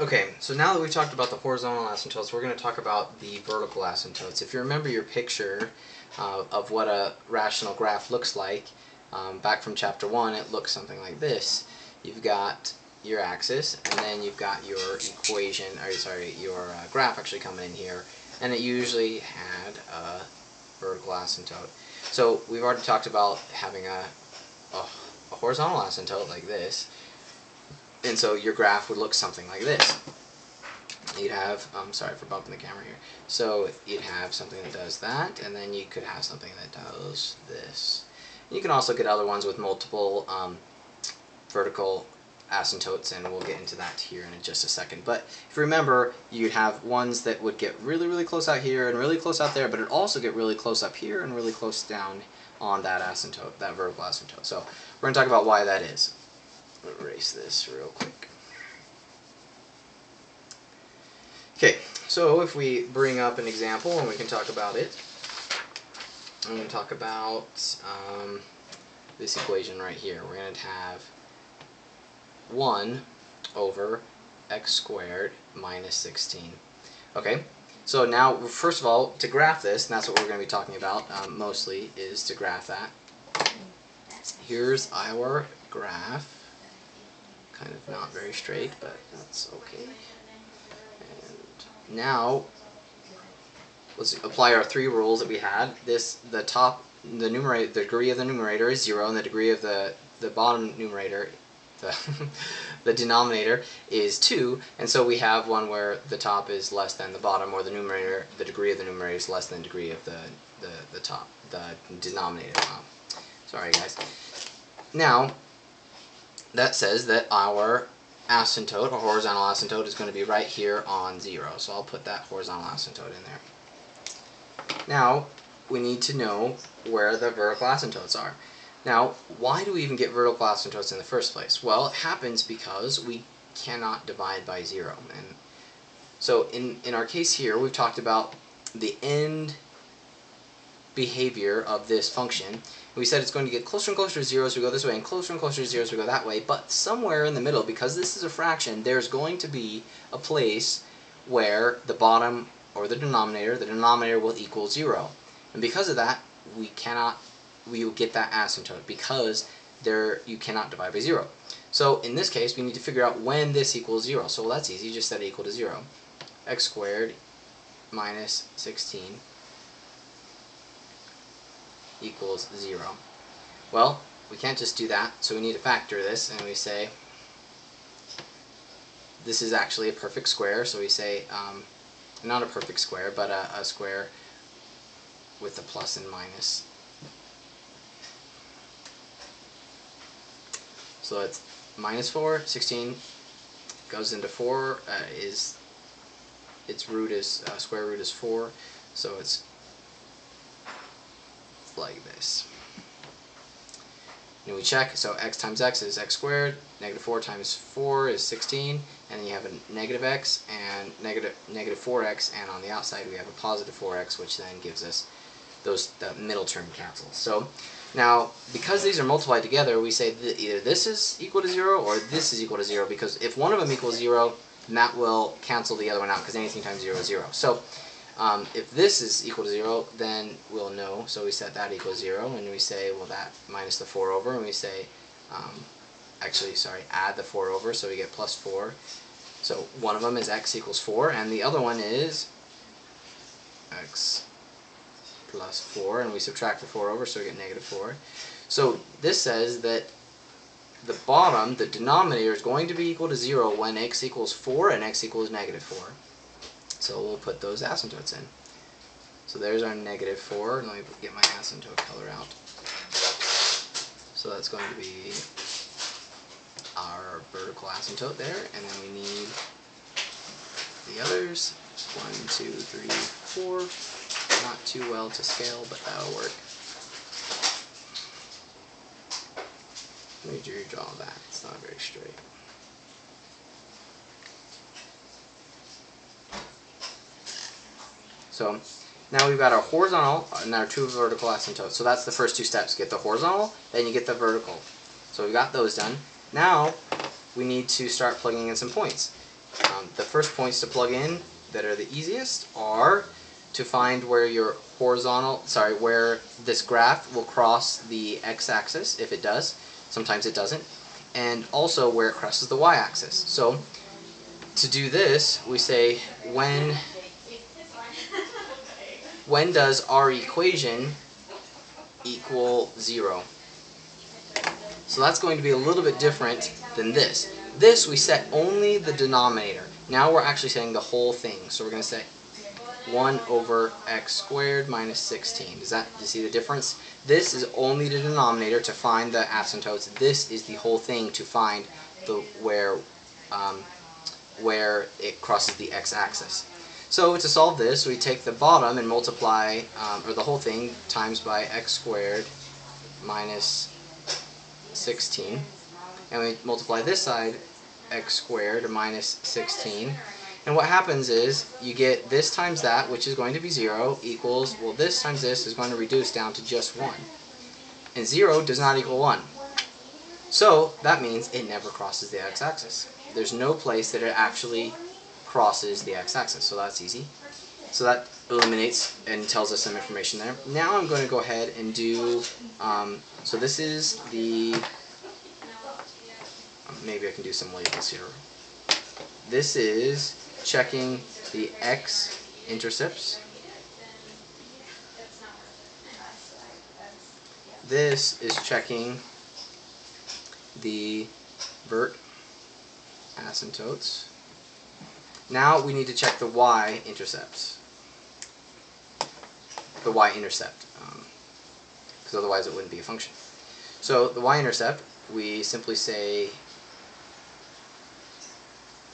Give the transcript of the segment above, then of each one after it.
Okay, so now that we've talked about the horizontal asymptotes, we're going to talk about the vertical asymptotes. If you remember your picture uh, of what a rational graph looks like, um, back from chapter 1, it looks something like this. You've got your axis, and then you've got your equation, or sorry, your uh, graph actually coming in here, and it usually had a vertical asymptote. So we've already talked about having a, a, a horizontal asymptote like this, and so your graph would look something like this. You'd have, I'm sorry for bumping the camera here, so you'd have something that does that, and then you could have something that does this. You can also get other ones with multiple um, vertical asymptotes, and we'll get into that here in just a second. But if you remember, you'd have ones that would get really, really close out here and really close out there, but it'd also get really close up here and really close down on that asymptote, that vertical asymptote. So we're going to talk about why that is. Erase this real quick. Okay, so if we bring up an example and we can talk about it, I'm going to talk about um, this equation right here. We're going to have 1 over x squared minus 16. Okay, so now first of all, to graph this, and that's what we're going to be talking about um, mostly, is to graph that. Here's our graph. Kind of not very straight, but that's okay. And now, let's apply our three rules that we had. This, the top, the numerator, the degree of the numerator is 0, and the degree of the, the bottom numerator the, the denominator is 2, and so we have one where the top is less than the bottom, or the numerator, the degree of the numerator is less than the degree of the, the, the top, the denominator. Uh, sorry guys. Now, that says that our asymptote, or horizontal asymptote, is going to be right here on 0. So I'll put that horizontal asymptote in there. Now, we need to know where the vertical asymptotes are. Now, why do we even get vertical asymptotes in the first place? Well, it happens because we cannot divide by zero. And so in, in our case here, we've talked about the end behavior of this function. We said it's going to get closer and closer to zero as we go this way, and closer and closer to zero as we go that way, but somewhere in the middle, because this is a fraction, there's going to be a place where the bottom, or the denominator, the denominator will equal zero. And because of that, we cannot we will get that asymptote because there you cannot divide by 0. So in this case, we need to figure out when this equals 0. So well, that's easy, just set it equal to 0. x squared minus 16 equals 0. Well, we can't just do that, so we need to factor this, and we say this is actually a perfect square, so we say, um, not a perfect square, but a, a square with a plus and minus So it's minus 4, 16 goes into 4, uh, is its root is, uh, square root is 4, so it's like this. And we check, so x times x is x squared, negative 4 times 4 is 16, and then you have a negative x and negative, negative 4x, and on the outside we have a positive 4x, which then gives us those the middle term cancels. So now, because these are multiplied together, we say that either this is equal to 0 or this is equal to 0, because if one of them equals 0, then that will cancel the other one out, because anything times 0 is 0. So, um, if this is equal to 0, then we'll know, so we set that equals 0, and we say, well, that minus the 4 over, and we say, um, actually, sorry, add the 4 over, so we get plus 4. So one of them is x equals 4, and the other one is x plus 4, and we subtract the 4 over, so we get negative 4. So this says that the bottom, the denominator, is going to be equal to 0 when x equals 4 and x equals negative 4. So we'll put those asymptotes in. So there's our negative 4. Let me get my asymptote color out. So that's going to be our vertical asymptote there, and then we need the others. One, two, three, four not too well to scale, but that'll work. Let me draw that. It's not very straight. So now we've got our horizontal and our two vertical asymptotes. So that's the first two steps. Get the horizontal, then you get the vertical. So we've got those done. Now we need to start plugging in some points. Um, the first points to plug in that are the easiest are to find where your horizontal, sorry, where this graph will cross the x-axis, if it does. Sometimes it doesn't. And also where it crosses the y-axis. So to do this, we say when when does our equation equal 0? So that's going to be a little bit different than this. This we set only the denominator. Now we're actually setting the whole thing. So we're going to say 1 over x squared minus 16. Does that, do you see the difference? This is only the denominator to find the asymptotes. This is the whole thing to find the where um, where it crosses the x-axis. So to solve this, we take the bottom and multiply, um, or the whole thing, times by x squared minus 16. And we multiply this side, x squared minus 16. And what happens is, you get this times that, which is going to be 0, equals, well this times this is going to reduce down to just 1. And 0 does not equal 1. So, that means it never crosses the x-axis. There's no place that it actually crosses the x-axis, so that's easy. So that eliminates and tells us some information there. Now I'm going to go ahead and do, um, so this is the, um, maybe I can do some labels here. This is checking the x-intercepts. This is checking the vert asymptotes. Now we need to check the y-intercepts. The y-intercept, because um, otherwise it wouldn't be a function. So the y-intercept, we simply say,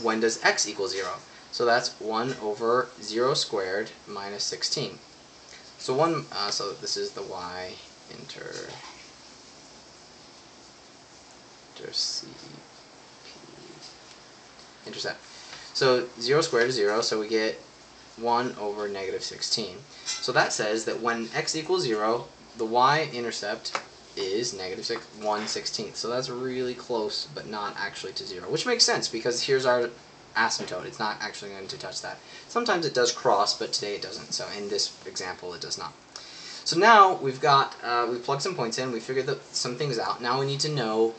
when does x equal 0? So that's 1 over 0 squared minus 16. So one, uh, so this is the y inter, intercept. So 0 squared is 0, so we get 1 over negative 16. So that says that when x equals 0, the y-intercept is negative six, 1 16th. So that's really close, but not actually to 0, which makes sense because here's our asymptote. It's not actually going to touch that. Sometimes it does cross, but today it doesn't. So in this example, it does not. So now we've got, uh, we plugged some points in, we figured the, some things out. Now we need to know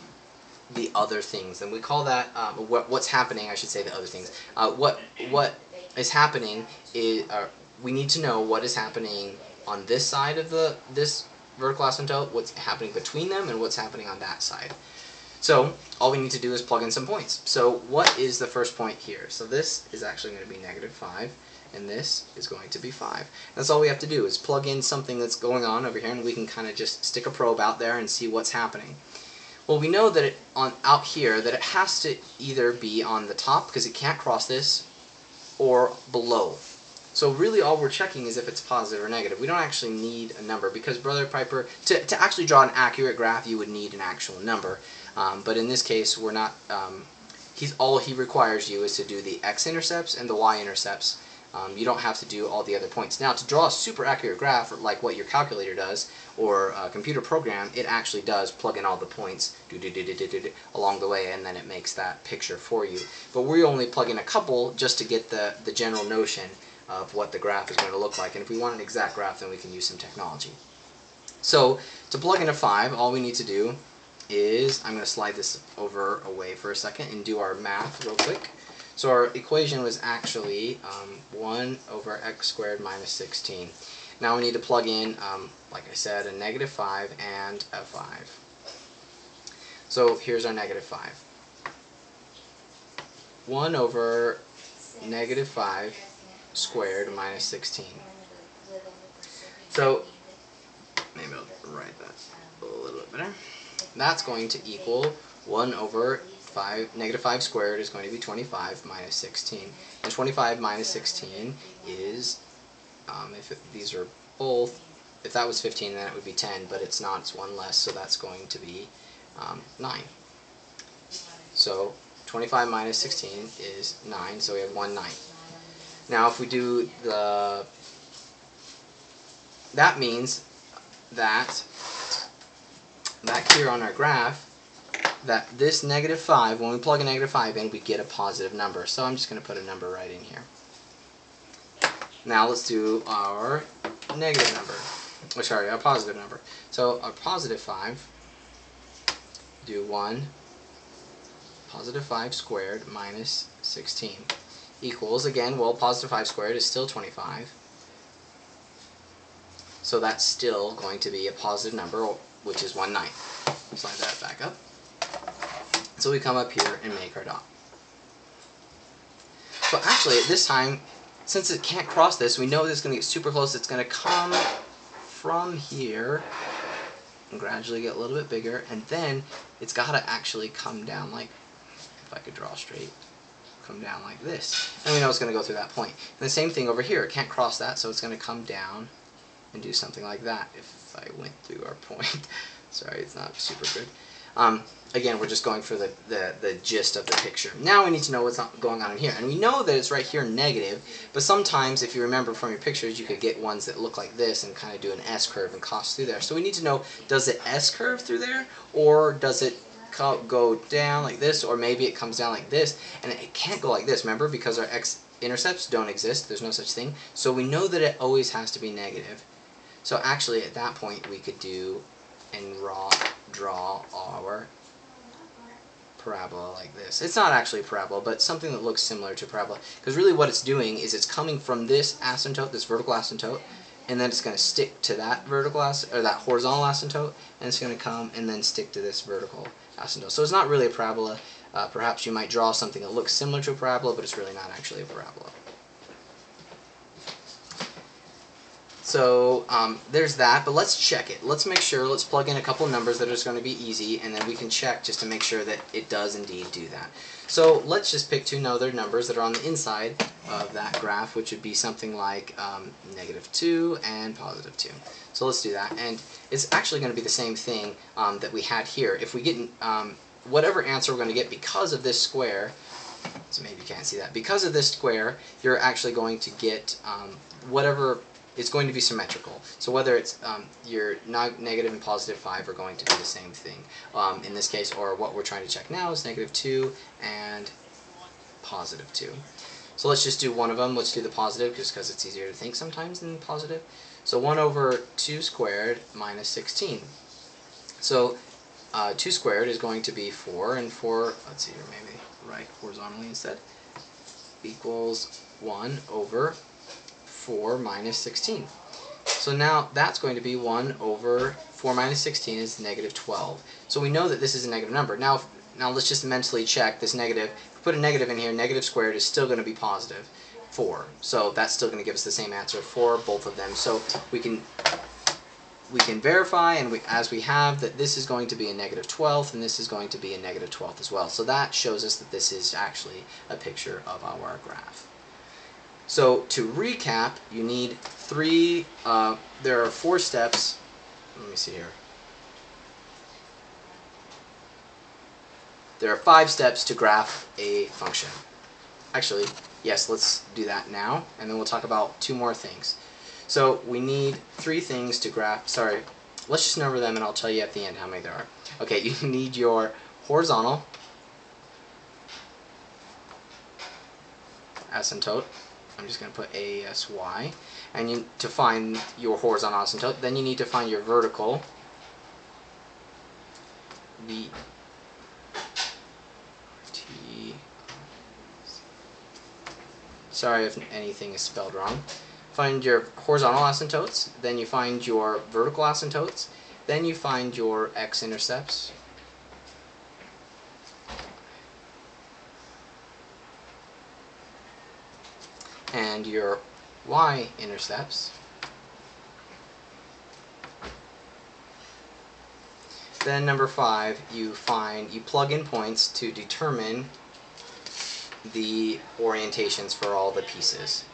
the other things, and we call that um, what, what's happening. I should say the other things. Uh, what what is happening is uh, we need to know what is happening on this side of the this vertical asymptote, what's happening between them, and what's happening on that side. So all we need to do is plug in some points. So what is the first point here? So this is actually going to be negative 5, and this is going to be 5. That's all we have to do is plug in something that's going on over here, and we can kind of just stick a probe out there and see what's happening. Well, we know that it, on out here that it has to either be on the top because it can't cross this, or below. So really all we're checking is if it's positive or negative. We don't actually need a number because Brother Piper, to, to actually draw an accurate graph, you would need an actual number. Um, but in this case, we're not, um, he's all he requires you is to do the x-intercepts and the y-intercepts um, you don't have to do all the other points. Now, to draw a super accurate graph, like what your calculator does, or a computer program, it actually does plug in all the points along the way, and then it makes that picture for you. But we only plug in a couple just to get the, the general notion of what the graph is going to look like. And if we want an exact graph, then we can use some technology. So, to plug in a 5, all we need to do is, I'm going to slide this over away for a second and do our math real quick. So our equation was actually um, 1 over x squared minus 16. Now we need to plug in, um, like I said, a negative 5 and a 5. So here's our negative 5. 1 over negative 5 squared minus 16. So, maybe I'll write that a little bit better. That's going to equal 1 over 5, negative 5 squared is going to be 25 minus 16. And 25 minus 16 is, um, if it, these are both, if that was 15 then it would be 10, but it's not, it's one less, so that's going to be um, 9. So 25 minus 16 is 9, so we have 1 9. Now if we do the, that means that back here on our graph, that this negative 5, when we plug a negative 5 in, we get a positive number. So I'm just going to put a number right in here. Now let's do our negative number. Oh, sorry, our positive number. So our positive 5, do 1 positive 5 squared minus 16 equals, again, well, positive 5 squared is still 25. So that's still going to be a positive number, which is 1 ninth. Slide that back up. So we come up here and make our dot. So actually, at this time, since it can't cross this, we know it's going to get super close. It's going to come from here and gradually get a little bit bigger, and then it's got to actually come down like, if I could draw straight, come down like this. And we know it's going to go through that point. And the same thing over here. It can't cross that, so it's going to come down and do something like that if I went through our point. Sorry, it's not super good. Um, again, we're just going for the, the, the gist of the picture. Now we need to know what's going on in here. And we know that it's right here negative, but sometimes, if you remember from your pictures, you could get ones that look like this and kind of do an S-curve and cross through there. So we need to know, does it S-curve through there, or does it go down like this, or maybe it comes down like this, and it can't go like this, remember, because our x-intercepts don't exist, there's no such thing, so we know that it always has to be negative. So actually, at that point, we could do and raw draw our parabola like this. It's not actually a parabola, but something that looks similar to parabola. Because really what it's doing is it's coming from this asymptote, this vertical asymptote, and then it's going to stick to that vertical or that horizontal asymptote, and it's going to come and then stick to this vertical asymptote. So it's not really a parabola. Uh, perhaps you might draw something that looks similar to a parabola, but it's really not actually a parabola. So um, there's that, but let's check it. Let's make sure, let's plug in a couple numbers that are going to be easy, and then we can check just to make sure that it does indeed do that. So let's just pick two other numbers that are on the inside of that graph, which would be something like um, negative 2 and positive 2. So let's do that, and it's actually going to be the same thing um, that we had here. If we get um, whatever answer we're going to get because of this square, so maybe you can't see that, because of this square, you're actually going to get um, whatever it's going to be symmetrical. So whether it's um, your negative and positive 5 are going to be the same thing um, in this case, or what we're trying to check now is negative 2 and positive 2. So let's just do one of them. Let's do the positive just because it's easier to think sometimes than positive. So 1 over 2 squared minus 16. So uh, 2 squared is going to be 4, and 4, let's see here, maybe write horizontally instead, equals 1 over 4 minus 16. So now that's going to be 1 over 4 minus 16 is negative 12. So we know that this is a negative number. Now, now let's just mentally check this negative. If put a negative in here, negative squared is still going to be positive 4. So that's still going to give us the same answer for both of them. So we can we can verify, and we, as we have, that this is going to be a negative 12th, and this is going to be a negative 12th as well. So that shows us that this is actually a picture of our graph. So to recap, you need three, uh, there are four steps. Let me see here. There are five steps to graph a function. Actually, yes, let's do that now, and then we'll talk about two more things. So we need three things to graph, sorry, let's just number them and I'll tell you at the end how many there are. Okay, you need your horizontal asymptote, I'm just going to put ASY. And you, to find your horizontal asymptote, then you need to find your vertical. The T. Sorry if anything is spelled wrong. Find your horizontal asymptotes, then you find your vertical asymptotes, then you find your x-intercepts, and your y-intercepts. Then number five, you find, you plug in points to determine the orientations for all the pieces.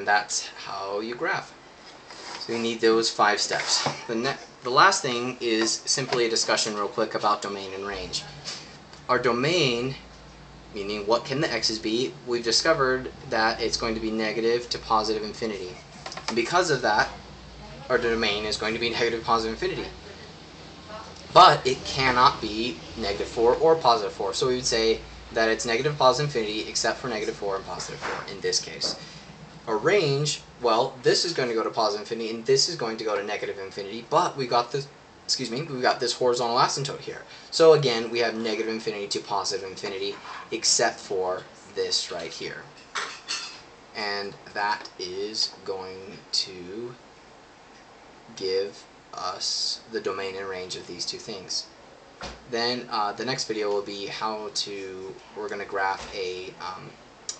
And that's how you graph. So you need those five steps. The the last thing is simply a discussion real quick about domain and range. Our domain, meaning what can the x's be, we've discovered that it's going to be negative to positive infinity. And because of that, our domain is going to be negative positive infinity. But it cannot be negative 4 or positive 4. So we would say that it's negative positive infinity except for negative 4 and positive 4 in this case. A range, well, this is going to go to positive infinity and this is going to go to negative infinity, but we got this, excuse me, we got this horizontal asymptote here. So again, we have negative infinity to positive infinity except for this right here. And that is going to give us the domain and range of these two things. Then uh, the next video will be how to, we're going to graph a um,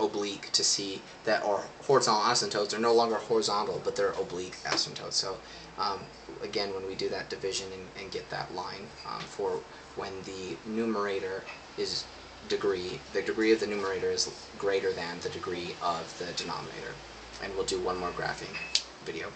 oblique to see that our horizontal asymptotes are no longer horizontal, but they're oblique asymptotes. So um, again, when we do that division and, and get that line um, for when the numerator is degree, the degree of the numerator is greater than the degree of the denominator. And we'll do one more graphing video.